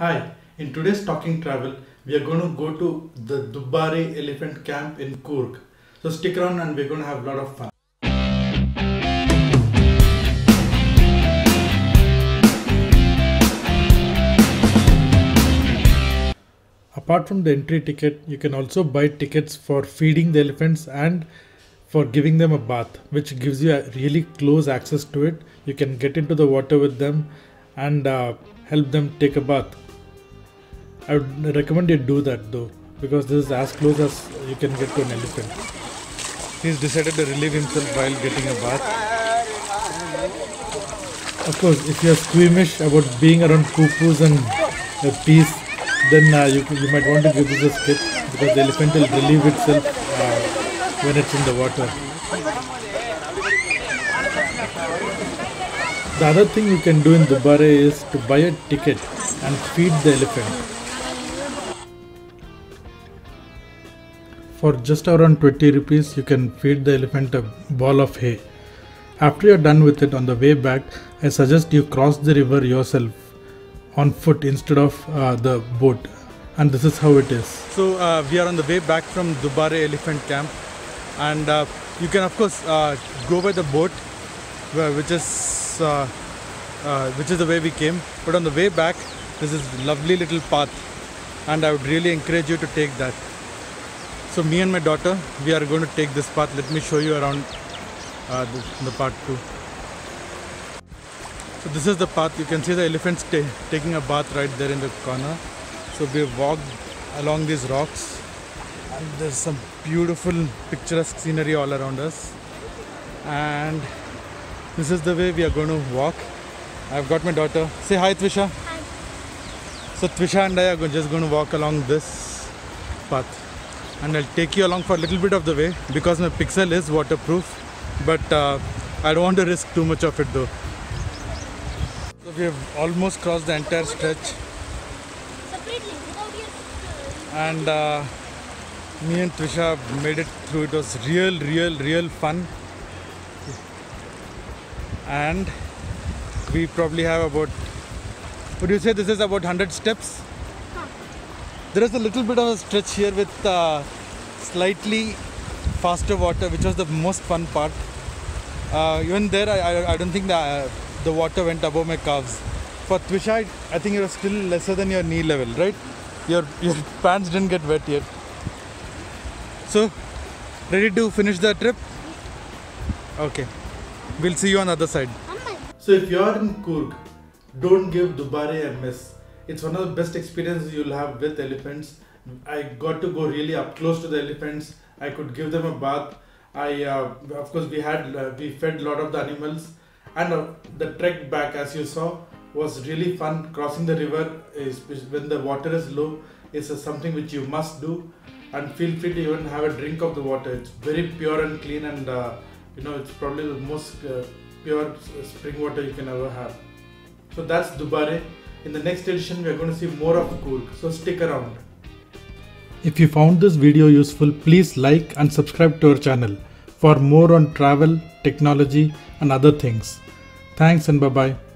Hi, in today's Talking Travel, we are going to go to the Dubbare Elephant Camp in Coorg. So stick around and we're going to have a lot of fun. Apart from the entry ticket, you can also buy tickets for feeding the elephants and for giving them a bath, which gives you a really close access to it. You can get into the water with them and uh, help them take a bath. I would recommend you do that though, because this is as close as you can get to an elephant. He's decided to relieve himself while getting a bath. Of course, if you're squeamish about being around poo-poos and uh, peas, then uh, you, you might want to give this a skip because the elephant will relieve itself uh, when it's in the water. The other thing you can do in Dubbare is to buy a ticket and feed the elephant. For just around 20 rupees, you can feed the elephant a ball of hay. After you're done with it on the way back, I suggest you cross the river yourself on foot instead of uh, the boat. And this is how it is. So uh, we are on the way back from Dubare Elephant Camp, and uh, you can of course uh, go by the boat, which is uh, uh, which is the way we came. But on the way back, this is lovely little path, and I would really encourage you to take that. So me and my daughter, we are going to take this path. Let me show you around uh, the, the part two. So this is the path. You can see the elephants taking a bath right there in the corner. So we walked along these rocks, and there's some beautiful picturesque scenery all around us. And this is the way we are going to walk. I've got my daughter. Say hi, Twisha. Hi. So Twisha and I are just going to walk along this path and I'll take you along for a little bit of the way because my pixel is waterproof but uh, I don't want to risk too much of it though. So we have almost crossed the entire stretch and uh, me and Twisha made it through. It was real, real, real fun and we probably have about would you say this is about 100 steps? There is a little bit of a stretch here with uh, slightly faster water, which was the most fun part. Uh, even there, I, I, I don't think the, uh, the water went above my calves. For Twisha, I, think it was still lesser than your knee level, right? Your your pants didn't get wet yet. So, ready to finish the trip? Okay. We'll see you on the other side. So if you are in Coorg don't give Dubbare a miss. It's one of the best experiences you'll have with elephants. I got to go really up close to the elephants. I could give them a bath. I, uh, of course, we had uh, we fed a lot of the animals, and uh, the trek back, as you saw, was really fun. Crossing the river is when the water is low is uh, something which you must do, and feel free to even have a drink of the water. It's very pure and clean, and uh, you know it's probably the most uh, pure spring water you can ever have. So that's Dubbare. In the next edition, we are going to see more of Coorg. So stick around. If you found this video useful, please like and subscribe to our channel for more on travel, technology, and other things. Thanks and bye bye.